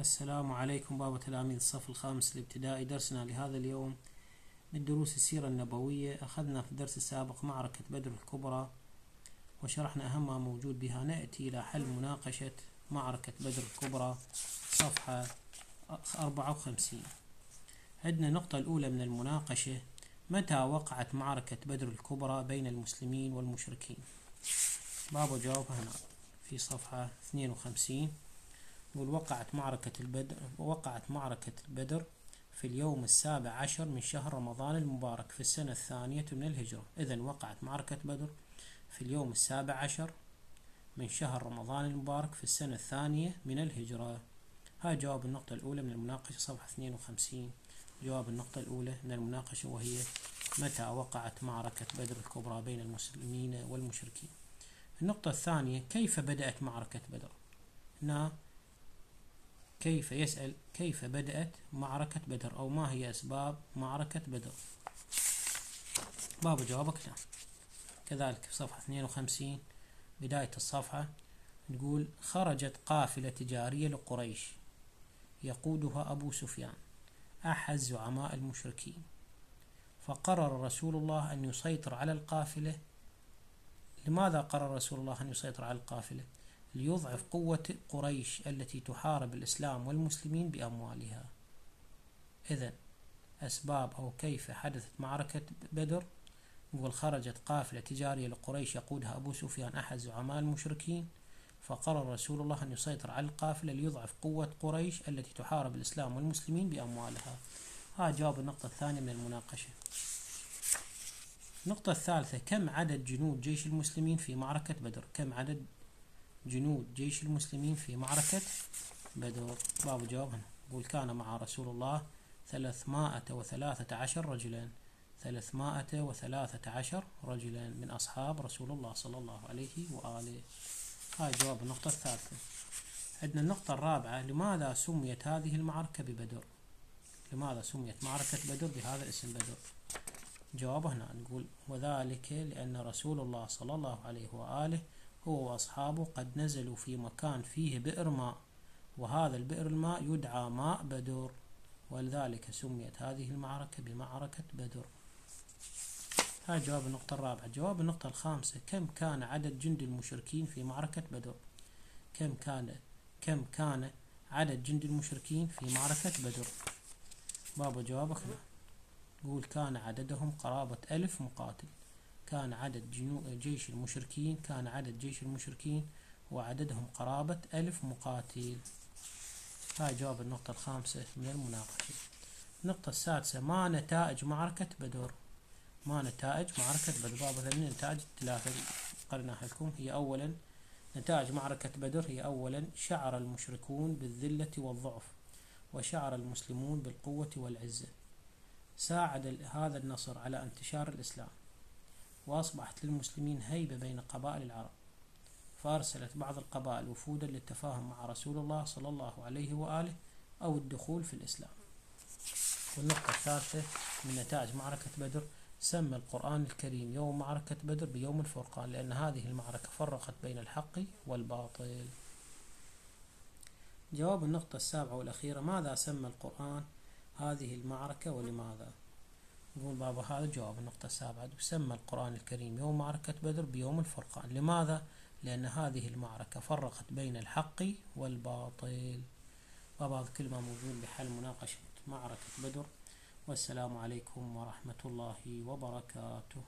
السلام عليكم بابا تلاميذ الصف الخامس الابتدائي. درسنا لهذا اليوم من دروس السيرة النبوية. أخذنا في الدرس السابق معركة بدر الكبرى وشرحنا أهم ما موجود بها. نأتي إلى حل مناقشة معركة بدر الكبرى صفحة أربعة وخمسين. عندنا النقطة الأولى من المناقشة. متى وقعت معركة بدر الكبرى بين المسلمين والمشركين؟ بابا جاوب هنا في صفحة اثنين وخمسين. يقول وقعت معركة البدر وقعت معركة البدر في اليوم السابع عشر من شهر رمضان المبارك في السنة الثانية من الهجرة. إذا وقعت معركة بدر في اليوم السابع عشر من شهر رمضان المبارك في السنة الثانية من الهجرة. هاي جواب النقطة الأولى من المناقشة صفحة 52 جواب النقطة الأولى من المناقشة وهي متى وقعت معركة بدر الكبرى بين المسلمين والمشركين؟ النقطة الثانية كيف بدأت معركة بدر؟ هنا كيف يسأل؟ كيف بدأت معركة بدر؟ أو ما هي أسباب معركة بدر؟ باب جوابك نعم. كذلك في صفحة 52 بداية الصفحة نقول خرجت قافلة تجارية لقريش يقودها أبو سفيان أحد زعماء المشركين. فقرر رسول الله أن يسيطر على القافلة. لماذا قرر رسول الله أن يسيطر على القافلة؟ ليضعف قوة قريش التي تحارب الإسلام والمسلمين بأموالها. إذا أسباب أو كيف حدثت معركة بدر؟ يقول خرجت قافلة تجارية لقريش يقودها أبو سفيان أحد زعماء المشركين. فقرر رسول الله أن يسيطر على القافلة ليضعف قوة قريش التي تحارب الإسلام والمسلمين بأموالها. هذا جواب النقطة الثانية من المناقشة. النقطة الثالثة كم عدد جنود جيش المسلمين في معركة بدر؟ كم عدد جنود جيش المسلمين في معركة بدر. باب جواب. هنا يقول كان مع رسول الله ثلاثمائة وثلاثة عشر رجلا. ثلاثمائة وثلاثة عشر رجلا من أصحاب رسول الله صلى الله عليه وآله. هاي جواب النقطة الثالثة. عندنا النقطة الرابعة لماذا سميت هذه المعركة ببدر؟ لماذا سميت معركة بدر بهذا الاسم بدر؟ جواب هنا. نقول وذلك لأن رسول الله صلى الله عليه وآله هو وأصحابه قد نزلوا في مكان فيه بئر ماء وهذا البئر الماء يدعى ماء بدر ولذلك سميت هذه المعركة بمعركة بدر. هذا جواب النقطة الرابعة. جواب النقطة الخامسة. كم كان عدد جند المشركين في معركة بدر؟ كم كان كم كان عدد جند المشركين في معركة بدر؟ بابا جوابك نقول كان عددهم قرابة ألف مقاتل. كان عدد جيش المشركين كان عدد جيش المشركين وعددهم قرابة ألف مقاتل. هاي جواب النقطة الخامسة من المناقشة. النقطة السادسة ما نتائج معركة بدر؟ ما نتائج معركة بدر؟ باب النتائج ثلاثة قرناها لكم هي أولا نتائج معركة بدر هي أولا شعر المشركون بالذلة والضعف وشعر المسلمون بالقوة والعزة. ساعد هذا النصر على انتشار الإسلام. وأصبحت للمسلمين هيبة بين قبائل العرب. فأرسلت بعض القبائل وفودا للتفاهم مع رسول الله صلى الله عليه وآله أو الدخول في الإسلام. والنقطة الثالثة من نتائج معركة بدر سمى القرآن الكريم يوم معركة بدر بيوم الفرقان لأن هذه المعركة فرقت بين الحق والباطل. جواب النقطة السابعة والأخيرة ماذا سمى القرآن؟ هذه المعركة ولماذا؟ نقول بابا هذا جواب النقطة السابعة. سمى القرآن الكريم يوم معركة بدر بيوم الفرقان. لماذا؟ لأن هذه المعركة فرقت بين الحق والباطل. بابا هذا كلمة موجود بحل مناقشة معركة بدر. والسلام عليكم ورحمة الله وبركاته.